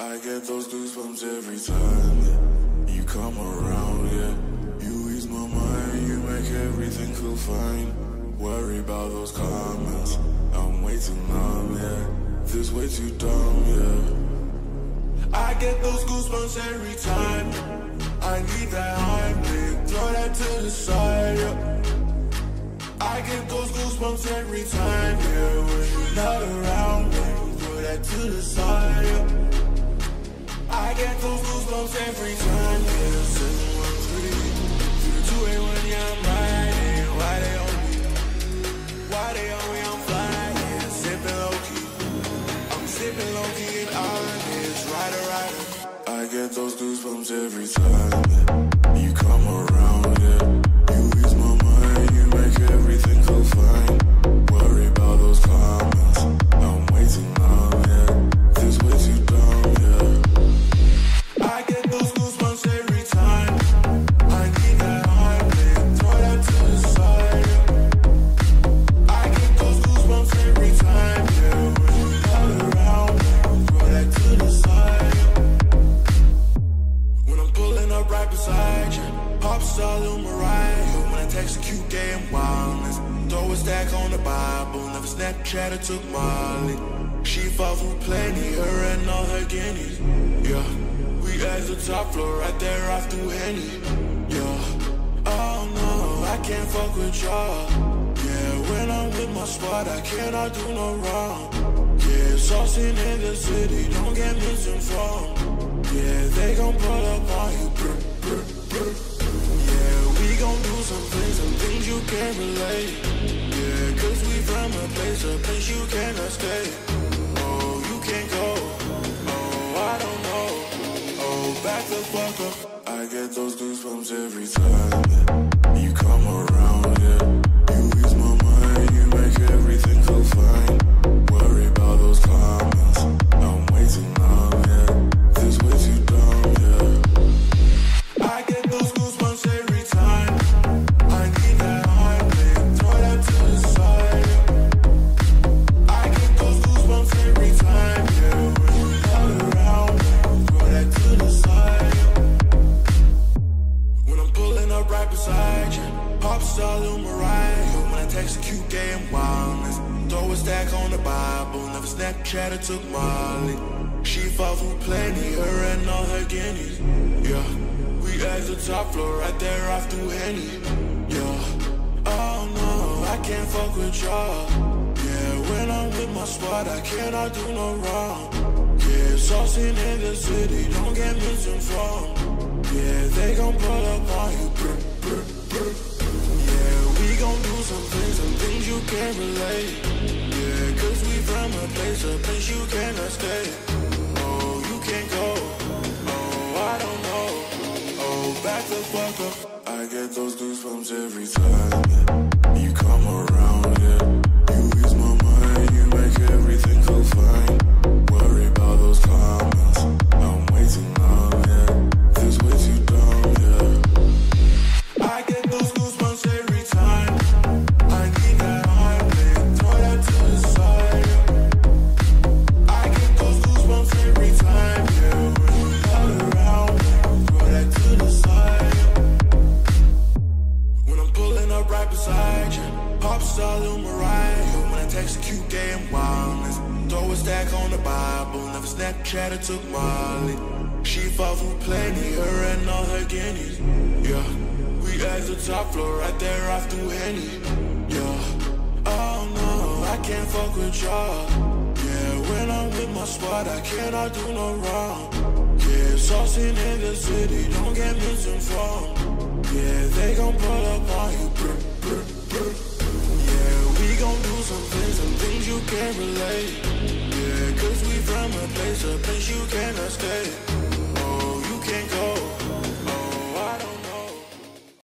I get those goosebumps every time you come around, yeah. You ease my mind, you make everything feel fine. Worry about those comments, I'm way too numb, yeah. This way too dumb, yeah. I get those goosebumps every time. I need that Heimlich, throw that to the side, yeah. I get those goosebumps every time, yeah. When you're not around me, throw that to the side, get those goosebumps every time, yeah. 713 through the 281, yeah, I'm riding. Why they on me? Why they on me? I'm flying, sipping low key. I'm sipping low key and honest, rider, rider. I get those goosebumps every time you come around, right beside you, pop star Lil Mariah. When I text a cute and wildness, throw a stack on the Bible. Never Snapchat or took Molly. She fought for plenty, her and all her guineas. Yeah, we at the top floor, right there off through Henny. Yeah, oh no, I can't fuck with y'all. Yeah, when I'm with my squad, I cannot do no wrong. Yeah, saucing in the city, don't get misinformed. Yeah, they gon' pull can't relate. Yeah, cause we from a place, a place you cannot stay. Oh, you can't go. Oh, I don't know. Oh, back the fuck up. I get those goosebumps every time you come around, yeah. Up right beside you, pop star Lil Mariah. When I text cute game wildness, throw a stack on the Bible. Never Snapchat or took Molly. She fought for plenty, her and all her guineas. Yeah, we at the top floor, right there off through Henny. Yeah, oh no, I can't fuck with y'all. Yeah, when I'm with my squad, I cannot do no wrong. Yeah, saucing in the city, don't get misinformed. Yeah, you can't relate. Yeah, cause we from a place, a place you cannot stay. Oh, you can't go. Oh, I don't know. Oh, back the fuck up. I get those goosebumps every time you come around, yeah. Beside you, pop star Lil Mariah. When I text a cute and wildness, throw a stack on the Bible. Never Snapchat or took Molly. She fought for plenty, her and all her guineas. Yeah, we at the top floor, right there off through Henny. Yeah, oh no, I can't fuck with y'all. Yeah, when I'm with my squad, I cannot do no wrong. Yeah, saucing in the city, don't get misinformed. Yeah, they gon' pull some things, some things you can't relate. Yeah, cause we from a place, a place you cannot stay. Oh, you can't go.